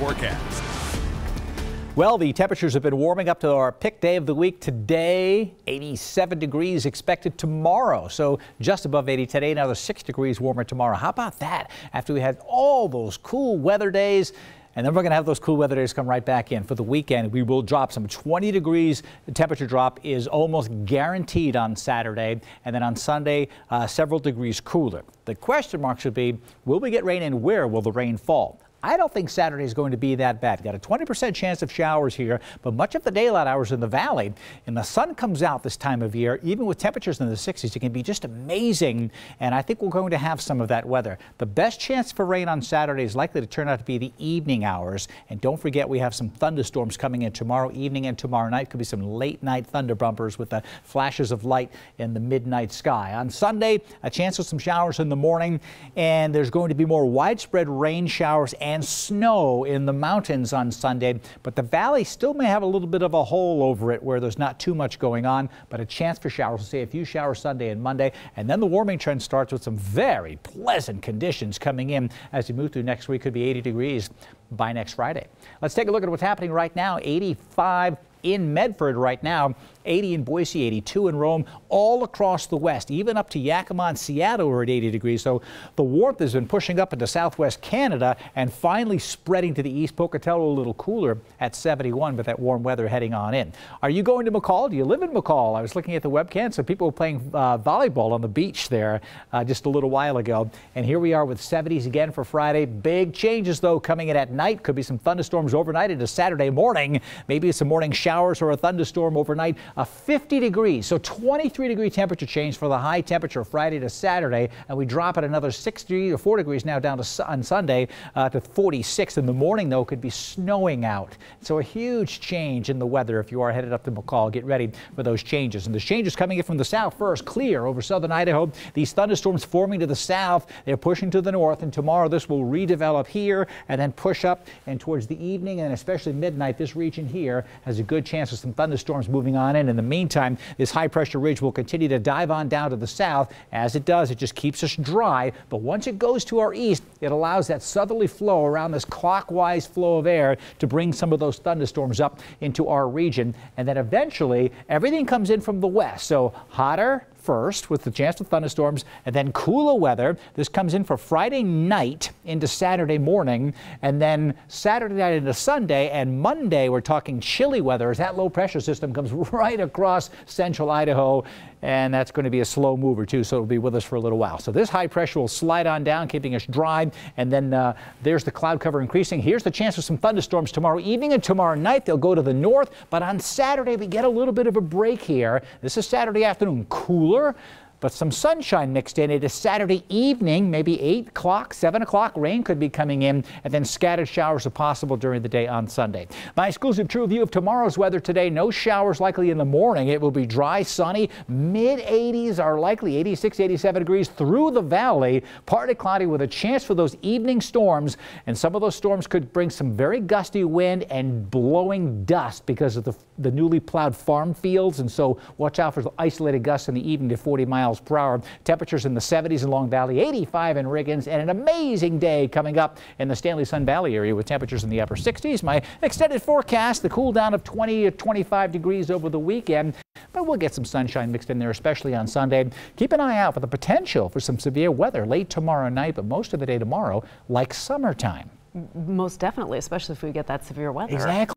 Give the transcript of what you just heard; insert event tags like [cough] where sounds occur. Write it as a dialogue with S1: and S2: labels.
S1: forecast.
S2: Well, the temperatures have been warming up to our pick day of the week today. 87 degrees expected tomorrow. So just above 80 today, another 6 degrees warmer tomorrow. How about that? After we had all those cool weather days. And then we're going to have those cool weather days come right back in for the weekend. We will drop some 20 degrees. The temperature drop is almost guaranteed on Saturday. And then on Sunday, uh, several degrees cooler. The question mark should be, will we get rain and where will the rain fall? I don't think Saturday is going to be that bad. Got a 20% chance of showers here, but much of the daylight hours in the valley, and the sun comes out this time of year, even with temperatures in the 60s, it can be just amazing. And I think we're going to have some of that weather. The best chance for rain on Saturday is likely to turn out to be the evening hours. And don't forget, we have some thunderstorms coming in tomorrow evening and tomorrow night. Could be some late night thunder bumpers with the flashes of light in the midnight sky. On Sunday, a chance of some showers in the morning, and there's going to be more widespread rain showers and snow in the mountains on Sunday, but the valley still may have a little bit of a hole over it where there's not too much going on, but a chance for showers. We'll see a few showers Sunday and Monday, and then the warming trend starts with some very pleasant conditions coming in as we move through next week. Could be 80 degrees by next Friday. Let's take a look at what's happening right now. 85 in Medford right now. 80 in Boise, 82 in Rome, all across the west, even up to Yakima and Seattle are at 80 degrees. So the warmth has been pushing up into southwest Canada and finally spreading to the east. Pocatello a little cooler at 71, but that warm weather heading on in. Are you going to McCall? Do you live in McCall? I was looking at the webcam. so people were playing uh, volleyball on the beach there uh, just a little while ago. And here we are with 70s again for Friday. Big changes, though, coming in at night. Could be some thunderstorms overnight into Saturday morning. Maybe some morning showers or a thunderstorm overnight a 50 degrees. So 23 degree temperature change for the high temperature Friday to Saturday, and we drop it another 6 degrees or 4 degrees now down to on Sunday uh, to 46. In the morning, though, could be snowing out. So a huge change in the weather if you are headed up to McCall. Get ready for those changes. And the changes coming in from the south first, clear over southern Idaho. These thunderstorms forming to the south, they're pushing to the north, and tomorrow this will redevelop here and then push up and towards the evening and especially midnight. This region here has a good chance of some thunderstorms moving on in. In the meantime, this high pressure ridge will continue to dive on down to the south. As it does, it just keeps us dry. But once it goes to our east, it allows that southerly flow around this clockwise flow of air to bring some of those thunderstorms up into our region. And then eventually, everything comes in from the west. So hotter, first with the chance of thunderstorms and then cooler weather. This comes in for Friday night into Saturday morning and then Saturday night into Sunday and Monday we're talking chilly weather as that low pressure system comes [laughs] right across central Idaho and that's going to be a slow mover too so it'll be with us for a little while. So this high pressure will slide on down keeping us dry and then uh, there's the cloud cover increasing. Here's the chance of some thunderstorms tomorrow evening and tomorrow night. They'll go to the north but on Saturday we get a little bit of a break here. This is Saturday afternoon cooler but some sunshine mixed in. It is Saturday evening, maybe 8 o'clock, 7 o'clock. Rain could be coming in, and then scattered showers are possible during the day on Sunday. My exclusive true view of tomorrow's weather today no showers likely in the morning. It will be dry, sunny. Mid 80s are likely 86, 87 degrees through the valley. Partly cloudy with a chance for those evening storms, and some of those storms could bring some very gusty wind and blowing dust because of the, the newly plowed farm fields. And so watch out for isolated gusts in the evening to 40 miles miles per hour. Temperatures in the 70s in Long Valley, 85 in Riggins, and an amazing day coming up in the Stanley Sun Valley area with temperatures in the upper 60s. My extended forecast, the cool down of 20 to 25 degrees over the weekend, but we'll get some sunshine mixed in there, especially on Sunday. Keep an eye out for the potential for some severe weather late tomorrow night, but most of the day tomorrow like summertime.
S3: Most definitely, especially if we get that severe weather.
S2: Exactly.